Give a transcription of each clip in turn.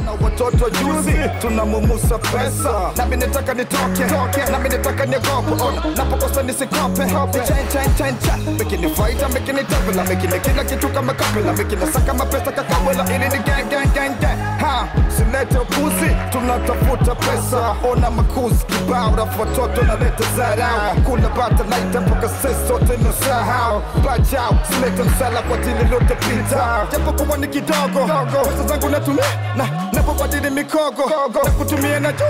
Ona watoto juzi tunamumusa pesa, nami nataka nitoke toke, nami nataka niogope. Ona. Napokosa nisikope. Hope, chen chen chen chen, making fight, I'm making it double, I'm making kila kitu kama kabla, making nasaka mapesa kakabla, ili ni gang gang gang gang. Ha, silete upuzi, tunatafuta pesa. Ona makuzi kibao, rafu watoto naleta zarau, kuna bata naita mpaka sisi sote nusahau. Bajau, silete msala kwa tili lote pita, japo kuwa ni kidogo, pesa zangu natumia na napobadili mikogo. Na kutumia na juu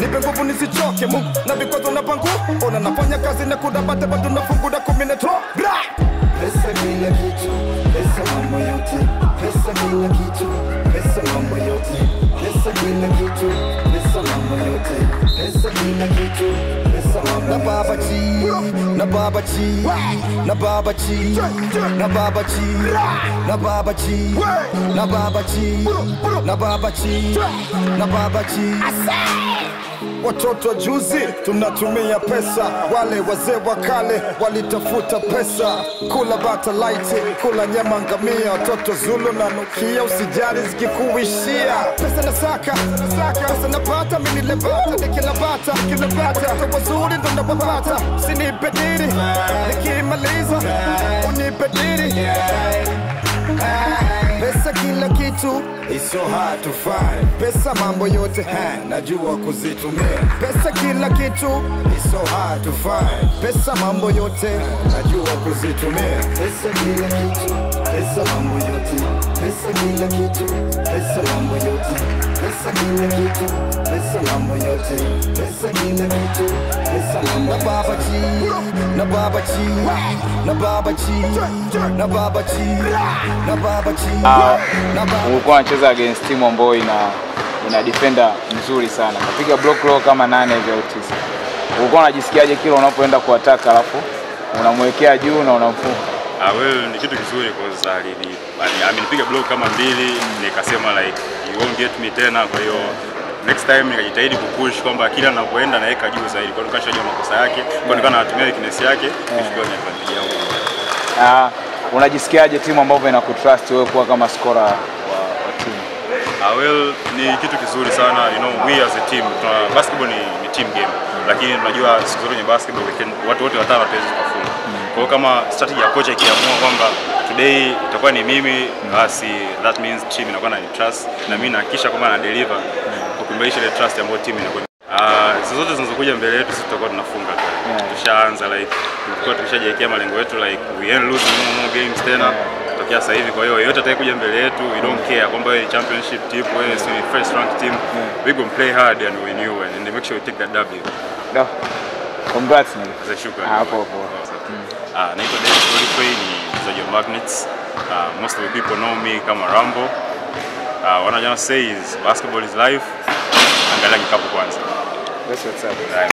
nipe nguvu nisichoke Mungu na vikwazo na pangu. Ona nafanya kazi na kudabate bado nafunguda kumi na tro Pesa bila kitu, pesa mambo yote, pesa bila kitu, yote, pesa kila kitu, pesa mambo na baba chi na baba chi na baba chi na baba chi na baba chi na baba chi na baba chi na baba chi Watoto wa juzi tunatumia pesa, wale wazee wa kale walitafuta pesa, kula bata light, kula nyama ngamia, watoto Zulu na nukia, usijali zikikuishia. Pesa nasaka, pesa napata, mimi lebata nikila bata, nikila bata, watoto wazuri ndo nawapata, usinipe diri, nikimaliza unipe diri. Pesa kila kitu. It's so hard to find. Pesa mambo yote. Ha, najua kuzitumia. Pesa kila kitu. So hard to find. Pesa mambo yote. Najua kuzitumia. Pesa kila kitu, pesa mambo yote, pesa kila kitu, pesa mambo yote, pesa kila kitu, pesa mambo yote, pesa kila kitu, pesa Na baba chi Na baba chi Na baba chi Na baba chi Na baba chi Ah, ulikuwa unacheza against ambayo ina ina defender mzuri sana, kapiga block low kama nane hivi au tisa. Ulikuwa unajisikiaje kila unapoenda kuataka alafu unamwekea juu na unamfunga? Ah, well, ni kitu kizuri cause ali- amenipiga block kama mbili, nikasema like you won't get me tena. Kwa hiyo next time nikajitahidi kupush kwamba kila ninapoenda naweka juu zaidi, kwa nikashajua makosa yake, kwa nikawa natumia weakness yake kufikia ni advantage yangu. Ah, unajisikiaje timu ambayo inakutrust wewe kuwa kama scorer wa, wa timu? Ah, well, ni kitu kizuri sana you know, we as a team tuna, basketball ni, ni team game, lakini tunajua siku zote kwenye basketball we can, watu wote watano hatuwezi tukafunga. Kwa hiyo kama strategy ya kocha ikiamua kwamba today itakuwa ni mimi, basi that means team inakuwa na trust na mimi nahakikisha kwamba na deliver kwa kuimarisha ile trust ambayo team inakuwa Ah, siku zote zinazokuja mbele yetu sisi tutakuwa tunafunga tu. Tushaanza like tulikuwa tumeshajiwekea malengo yetu like we ain't losing no more games tena Yeah. tokea sasa hivi. Kwa hiyo yote atakayekuja mbele yetu we don't care kwamba wewe championship team, wewe si first rank team. Yeah. We gonna play hard and win you and make sure we take that W. No. Congrats man. Za shukrani. Hapo hapo. Ah, naitwa Dennis Godfrey ni mchezaji wa Magnets. Uh, most of the people know me kama Rambo. Uh, what I just say is basketball is life. Angalia kikapu kwanza. That's what's up.